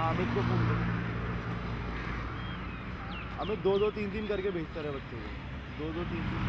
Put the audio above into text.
हाँ, अमित को फ़ोन कर। अमित दो दो तीन तीन करके भेजता रहे बच्चों को। दो दो तीन तीन